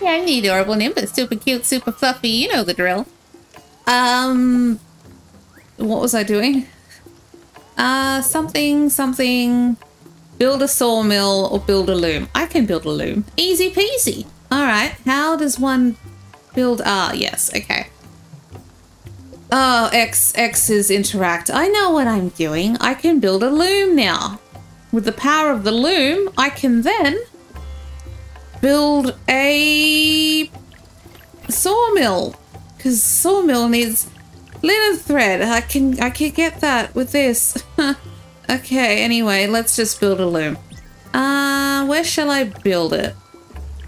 Yeah, I'm the adorable Nimbus. Super cute, super fluffy. You know the drill. Um, what was I doing? Uh, something, something. Build a sawmill or build a loom. I can build a loom. Easy peasy. All right. How does one build? Ah, yes. Okay. Oh, X, X is interact. I know what I'm doing. I can build a loom now. With the power of the loom, I can then build a sawmill. Because sawmill needs linen thread. I can I can get that with this. okay, anyway, let's just build a loom. Uh, where shall I build it?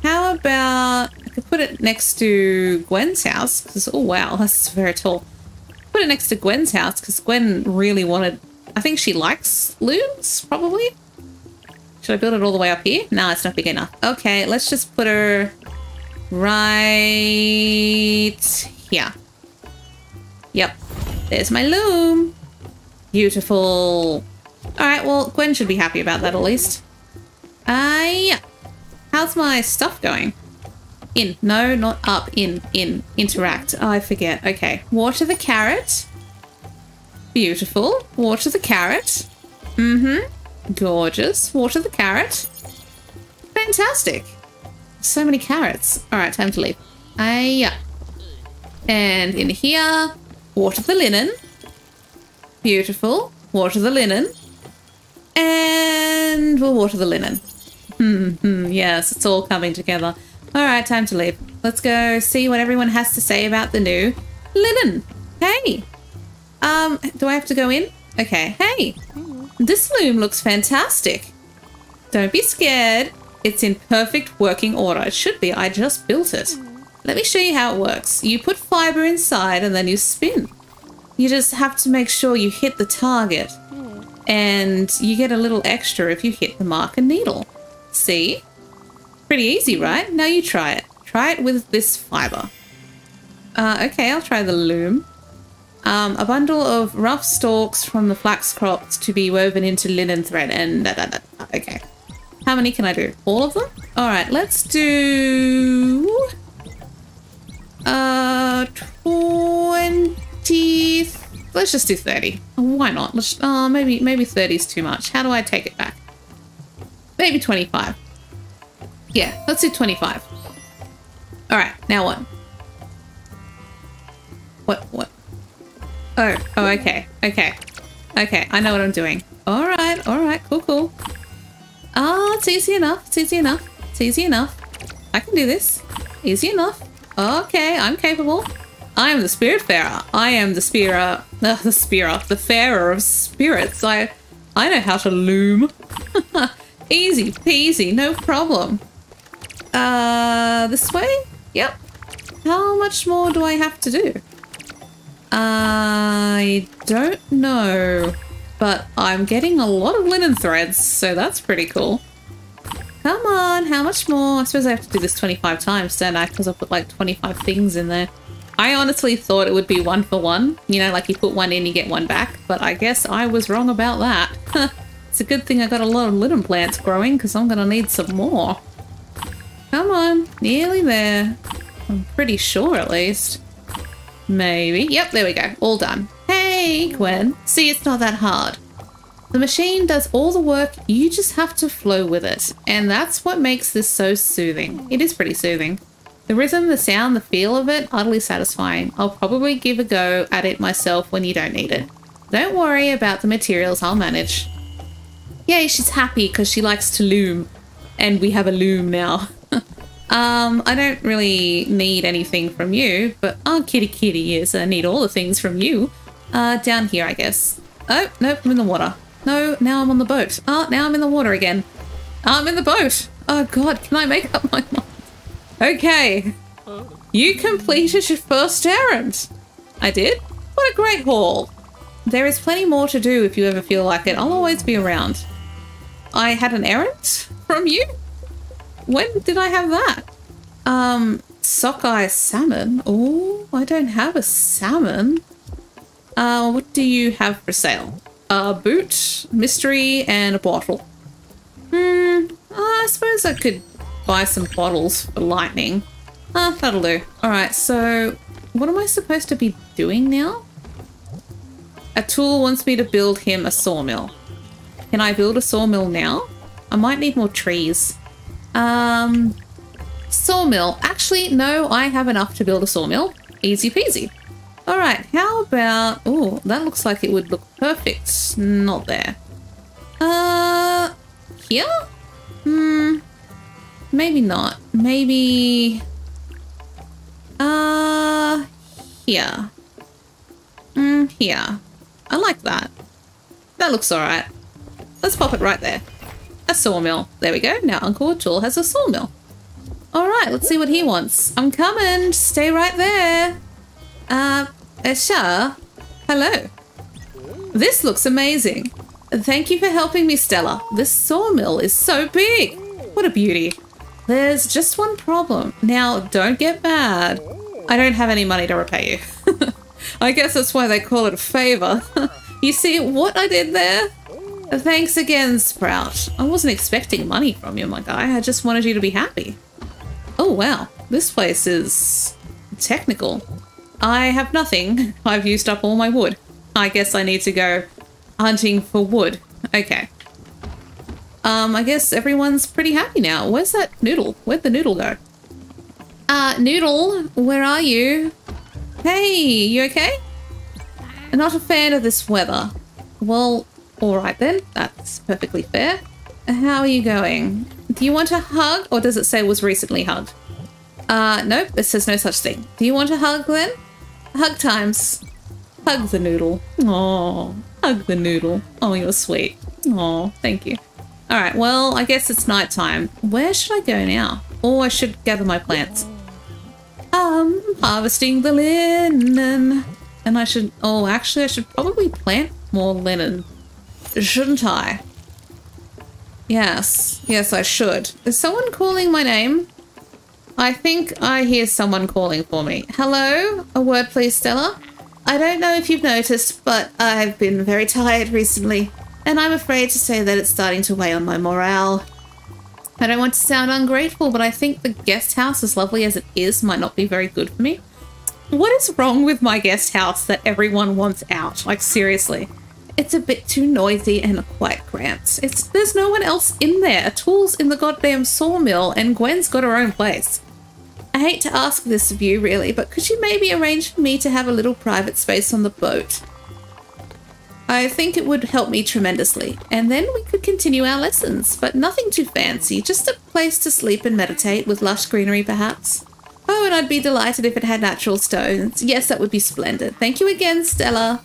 How about I could put it next to Gwen's house because oh wow, that's very tall. Put it next to Gwen's house because Gwen really wanted. I think she likes looms, probably. Should I build it all the way up here? No, it's not big enough. Okay, let's just put her right here. Yep, there's my loom. Beautiful. All right, well, Gwen should be happy about that at least. Uh, yeah. How's my stuff going? In. No, not up. In. In. Interact. Oh, I forget. Okay. Water the carrot. Beautiful. Water the carrot. Mm-hmm. Gorgeous. Water the carrot. Fantastic. So many carrots. All right, time to leave. Aye. And in here, water the linen. Beautiful. Water the linen. And we'll water the linen. Hmm, hmm, yes, it's all coming together. All right, time to leave. Let's go see what everyone has to say about the new linen. Hey. Um, do I have to go in? Okay, hey. This loom looks fantastic. Don't be scared. It's in perfect working order. It should be. I just built it. Let me show you how it works. You put fiber inside and then you spin. You just have to make sure you hit the target. And you get a little extra if you hit the marker needle. See? Pretty easy, right? Now you try it. Try it with this fiber. Uh, okay, I'll try the loom. Um, a bundle of rough stalks from the flax crops to be woven into linen thread and da, da, da. okay. How many can I do? All of them? All right, let's do uh 20 let's just do 30. Why not? Let's uh maybe maybe 30 is too much. How do I take it back? Maybe 25. Yeah, let's do 25. All right, now what? Oh, oh, okay, okay, okay. I know what I'm doing. All right, all right, cool, cool. Ah, it's easy enough. It's easy enough. It's easy enough. I can do this. Easy enough. Okay, I'm capable. I am the Spiritfarer. I am the spearer, uh, the spearer, the fairer of spirits. I, I know how to loom. Easy peasy, no problem. Uh, this way? Yep. How much more do I have to do? I don't know, but I'm getting a lot of linen threads, so that's pretty cool. Come on, how much more? I suppose I have to do this 25 times, don't I? Because I put like 25 things in there. I honestly thought it would be one for one. You know, like you put one in, you get one back. But I guess I was wrong about that. it's a good thing I got a lot of linen plants growing because I'm going to need some more. Come on, nearly there. I'm pretty sure at least. Maybe. Yep, there we go. All done. Hey, Gwen. See, it's not that hard. The machine does all the work, you just have to flow with it. And that's what makes this so soothing. It is pretty soothing. The rhythm, the sound, the feel of it, utterly satisfying. I'll probably give a go at it myself when you don't need it. Don't worry about the materials, I'll manage. Yay, she's happy because she likes to loom. And we have a loom now. um, I don't really need anything from you, but oh, kitty kitty, is. I need all the things from you. Uh, down here, I guess. Oh, nope, I'm in the water. No, now I'm on the boat. Oh, now I'm in the water again. I'm in the boat. Oh god, can I make up my mind? Okay. You completed your first errand. I did? What a great haul. There is plenty more to do if you ever feel like it. I'll always be around. I had an errand from you? When did I have that? Um, sockeye salmon. Oh, I don't have a salmon. Uh, what do you have for sale? A boot, mystery, and a bottle. Hmm, I suppose I could buy some bottles for lightning. Ah, that'll do. Alright, so what am I supposed to be doing now? Atul wants me to build him a sawmill. Can I build a sawmill now? I might need more trees. Um, sawmill. Actually, no, I have enough to build a sawmill. Easy peasy. All right, how about... Oh, that looks like it would look perfect. Not there. Uh, here? Hmm, maybe not. Maybe... Uh, here. Hmm, here. I like that. That looks alright. Let's pop it right there. A sawmill. There we go. Now Uncle Atul has a sawmill. Alright, let's see what he wants. I'm coming. Stay right there. Uh, Esha? Hello. This looks amazing. Thank you for helping me, Stella. This sawmill is so big. What a beauty. There's just one problem. Now, don't get mad. I don't have any money to repay you. I guess that's why they call it a favor. you see what I did there? Thanks again, Sprout. I wasn't expecting money from you, my guy. I just wanted you to be happy. Oh, wow. This place is technical. I have nothing. I've used up all my wood. I guess I need to go hunting for wood. Okay. Um, I guess everyone's pretty happy now. Where's that noodle? Where'd the noodle go? Uh, Noodle, where are you? Hey, you okay? I'm not a fan of this weather. Well, alright then. That's perfectly fair. How are you going? Do you want a hug or does it say was recently hugged? Uh, nope, it says no such thing. Do you want a hug then? Hug times. Hug the noodle. Oh, hug the noodle. Oh, you're sweet. Oh, thank you. Alright, well, I guess it's night time. Where should I go now? Oh, I should gather my plants. Um, harvesting the linen. And I should, oh, actually I should probably plant more linen. Shouldn't I? Yes, yes I should. Is someone calling my name? I think I hear someone calling for me. Hello? A word please, Stella? I don't know if you've noticed, but I've been very tired recently, and I'm afraid to say that it's starting to weigh on my morale. I don't want to sound ungrateful, but I think the guest house, as lovely as it is, might not be very good for me. What is wrong with my guest house that everyone wants out? Like, seriously. It's a bit too noisy and quite cramped. It's There's no one else in there. Atul's in the goddamn sawmill, and Gwen's got her own place. I hate to ask this of you, really, but could you maybe arrange for me to have a little private space on the boat? I think it would help me tremendously, and then we could continue our lessons, but nothing too fancy, just a place to sleep and meditate with lush greenery perhaps. Oh, and I'd be delighted if it had natural stones. Yes, that would be splendid. Thank you again, Stella.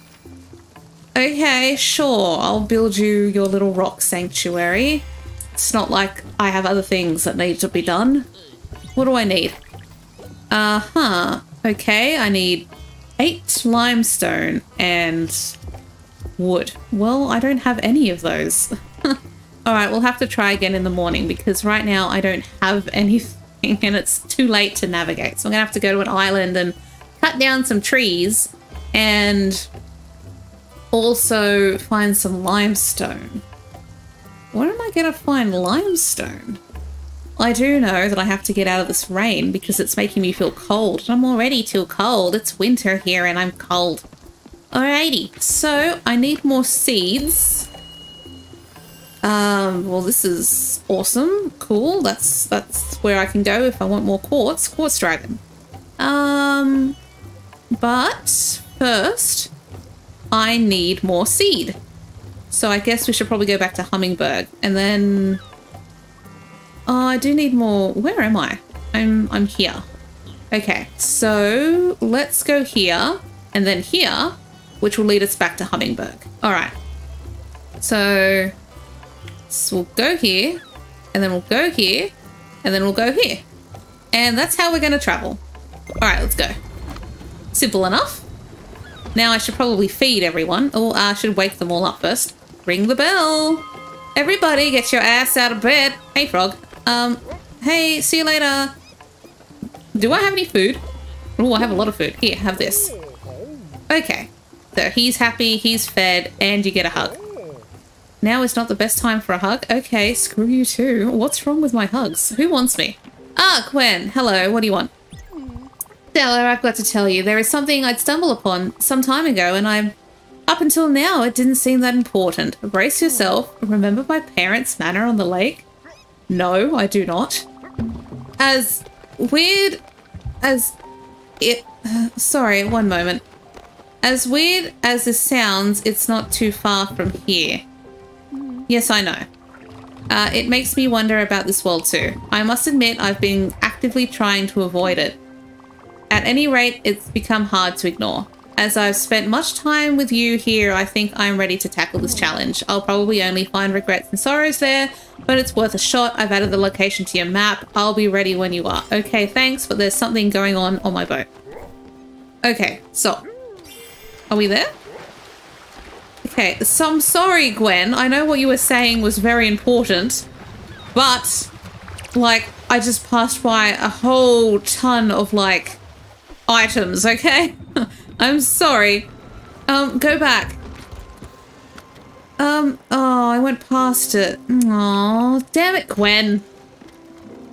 Okay, sure, I'll build you your little rock sanctuary. It's not like I have other things that need to be done. What do I need? Uh-huh. Okay, I need eight limestone and wood. Well, I don't have any of those. Alright, we'll have to try again in the morning because right now I don't have anything and it's too late to navigate. So I'm going to have to go to an island and cut down some trees and also find some limestone. Where am I going to find limestone? I do know that I have to get out of this rain because it's making me feel cold. I'm already too cold. It's winter here and I'm cold. Alrighty, so I need more seeds. Um, well, this is awesome. Cool. That's that's where I can go if I want more quartz. Quartz dragon. Um, but first, I need more seed. So I guess we should probably go back to Hummingbird and then. Oh, I do need more. Where am I? I'm I'm here. Okay, so let's go here and then here which will lead us back to Hummingbird. All right. So, so we'll go here, and then we'll go here, and then we'll go here. And that's how we're going to travel. All right, let's go. Simple enough. Now I should probably feed everyone. Oh, I should wake them all up first. Ring the bell. Everybody get your ass out of bed. Hey, frog. Um, hey, see you later. Do I have any food? Oh, I have a lot of food. Here, have this. Okay. So he's happy, he's fed, and you get a hug. Now is not the best time for a hug? Okay, screw you too. What's wrong with my hugs? Who wants me? Ah, Gwen. Hello, what do you want? Stella, I've got to tell you, there is something I'd stumble upon some time ago, and I'm. Up until now, it didn't seem that important. Brace yourself. Remember my parents' manor on the lake? No, I do not. As weird as it. sorry, one moment. As weird as this sounds, it's not too far from here. Yes, I know. Uh, it makes me wonder about this world too. I must admit I've been actively trying to avoid it. At any rate, it's become hard to ignore. As I've spent much time with you here, I think I'm ready to tackle this challenge. I'll probably only find regrets and sorrows there, but it's worth a shot. I've added the location to your map. I'll be ready when you are. Okay, thanks, but there's something going on on my boat. Okay, so. Are we there? Okay, so I'm sorry, Gwen. I know what you were saying was very important, but, like, I just passed by a whole ton of, like, items, okay? I'm sorry. Um, go back. Um, oh, I went past it. Aw, damn it, Gwen.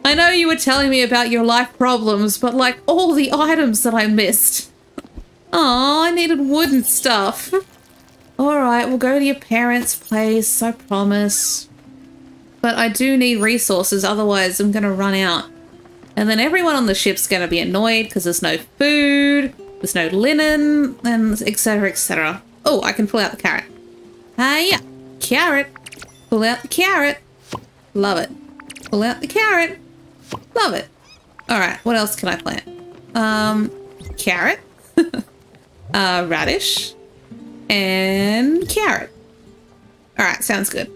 I know you were telling me about your life problems, but like all the items that I missed. Aw, I needed wooden stuff. Alright, we'll go to your parents' place, I promise. But I do need resources, otherwise I'm gonna run out. And then everyone on the ship's gonna be annoyed because there's no food. There's no linen, and etc, etc. Oh, I can pull out the carrot. Ah, uh, yeah. Carrot. Pull out the carrot. Love it. Pull out the carrot. Love it. Alright, what else can I plant? Um, carrot. uh, radish. And carrot. Alright, sounds good.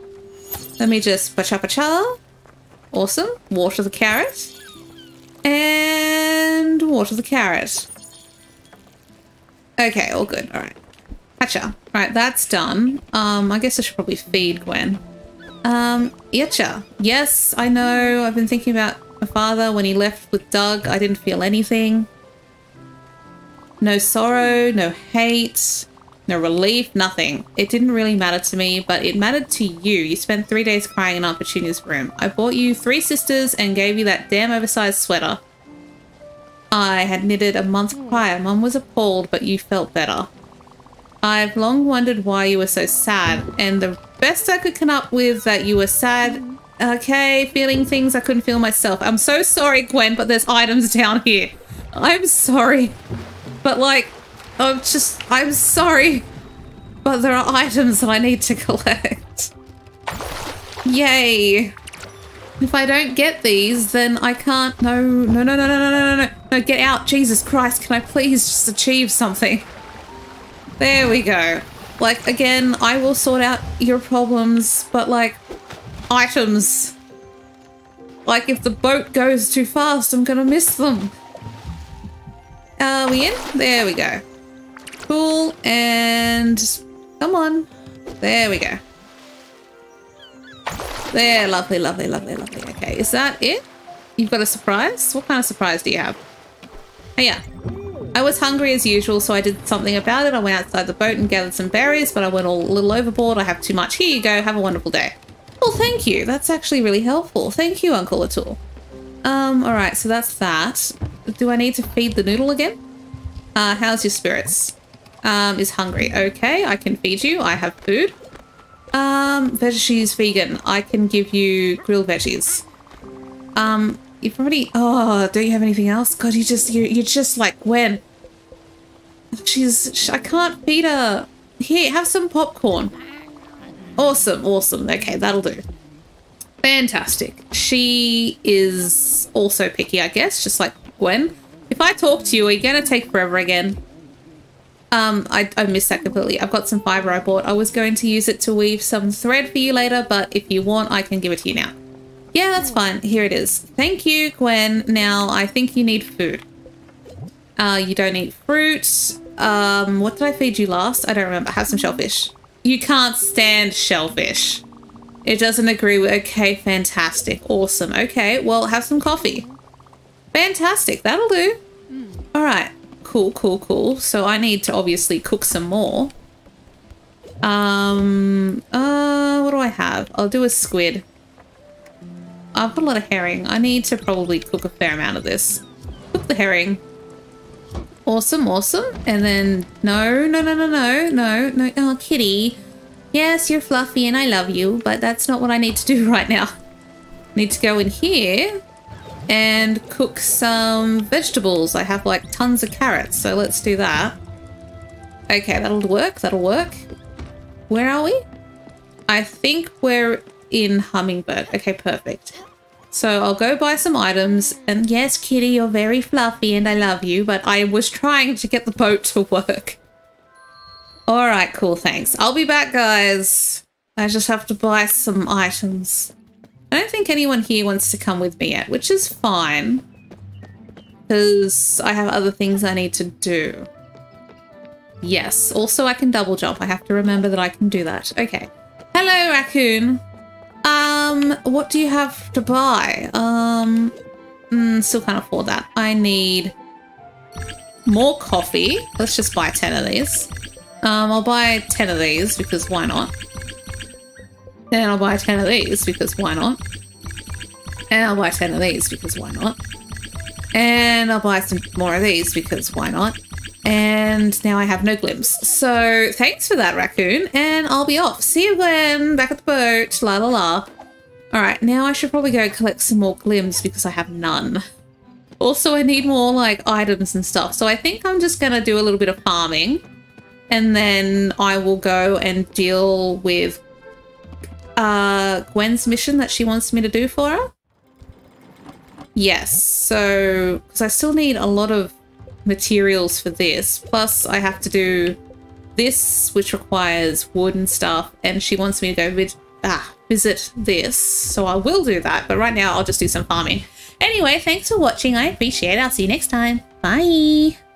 Let me just bacha bacha. Awesome. Water the carrot. And water the carrot. Okay, all good. All right. Gotcha. Right, that's done. Um, I guess I should probably feed Gwen. Um, Yetcha. Yes, I know. I've been thinking about my father when he left with Doug. I didn't feel anything. No sorrow, no hate, no relief, nothing. It didn't really matter to me, but it mattered to you. You spent three days crying in Aunt Petunia's room. I bought you three sisters and gave you that damn oversized sweater. I had knitted a month prior. Mum was appalled, but you felt better. I've long wondered why you were so sad, and the best I could come up with that you were sad. Okay, feeling things I couldn't feel myself. I'm so sorry, Gwen, but there's items down here. I'm sorry. But like, I'm just, I'm sorry. But there are items that I need to collect. Yay. If I don't get these, then I can't. No, no, no, no, no, no, no, no, no. Get out. Jesus Christ. Can I please just achieve something? There we go. Like, again, I will sort out your problems, but like, items. Like, if the boat goes too fast, I'm gonna miss them. Are we in? There we go. Cool. And come on. There we go. There, lovely, lovely, lovely, lovely. Okay, is that it? You've got a surprise? What kind of surprise do you have? Oh yeah. I was hungry as usual, so I did something about it. I went outside the boat and gathered some berries, but I went all, a little overboard. I have too much. Here you go. Have a wonderful day. Well, thank you. That's actually really helpful. Thank you, Uncle Atul. Um, alright, so that's that. Do I need to feed the noodle again? Uh, how's your spirits? Um, is hungry. Okay, I can feed you. I have food. Um, veggies vegan. I can give you grilled veggies. Um, you probably. Oh, don't you have anything else? God, you just you you're just like when. She's. She, I can't feed her. Here, have some popcorn. Awesome, awesome. Okay, that'll do. Fantastic. She is also picky, I guess, just like Gwen. If I talk to you, are you gonna take forever again? Um, I, I missed that completely. I've got some fiber I bought. I was going to use it to weave some thread for you later, but if you want, I can give it to you now. Yeah, that's fine. Here it is. Thank you, Gwen. Now, I think you need food. Uh, you don't eat fruit. Um, what did I feed you last? I don't remember. Have some shellfish. You can't stand shellfish. It doesn't agree with... Okay, fantastic. Awesome. Okay, well, have some coffee. Fantastic. That'll do. All right. Cool, cool, cool. So I need to obviously cook some more. Um, uh, what do I have? I'll do a squid. I've got a lot of herring. I need to probably cook a fair amount of this. Cook the herring. Awesome, awesome. And then, no, no, no, no, no, no, no. Oh, kitty. Yes, you're fluffy and I love you, but that's not what I need to do right now. Need to go in here and cook some vegetables. I have like tons of carrots, so let's do that. Okay, that'll work, that'll work. Where are we? I think we're in Hummingbird. Okay, perfect. So I'll go buy some items. And yes, Kitty, you're very fluffy and I love you, but I was trying to get the boat to work. All right, cool, thanks. I'll be back, guys. I just have to buy some items. I don't think anyone here wants to come with me yet, which is fine. Because I have other things I need to do. Yes, also I can double jump. I have to remember that I can do that. Okay. Hello, raccoon. Um, what do you have to buy? Um, mm, still can't afford that. I need more coffee. Let's just buy 10 of these. Um, I'll buy 10 of these because why not? And I'll buy 10 of these because why not? And I'll buy 10 of these because why not? And I'll buy some more of these because why not? And now I have no glims. So thanks for that, raccoon. And I'll be off. See you then. Back at the boat. La la la. All right, now I should probably go collect some more glims because I have none. Also, I need more like items and stuff. So I think I'm just going to do a little bit of farming. And then I will go and deal with uh, Gwen's mission that she wants me to do for her. Yes, so because I still need a lot of materials for this. Plus, I have to do this, which requires wood and stuff, and she wants me to go vid ah, visit this. So I will do that, but right now I'll just do some farming. Anyway, thanks for watching. I appreciate it. I'll see you next time. Bye.